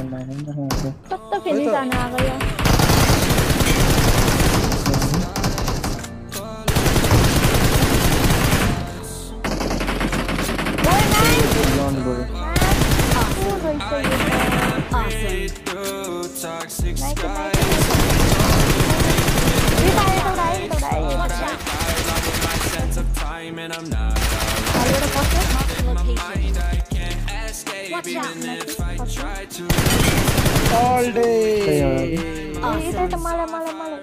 Ba't na pinisa na kayo? Boy, skies nice. Dito tayo, dito tayo, dito. Watch out. All Oh, itu malam malam malam.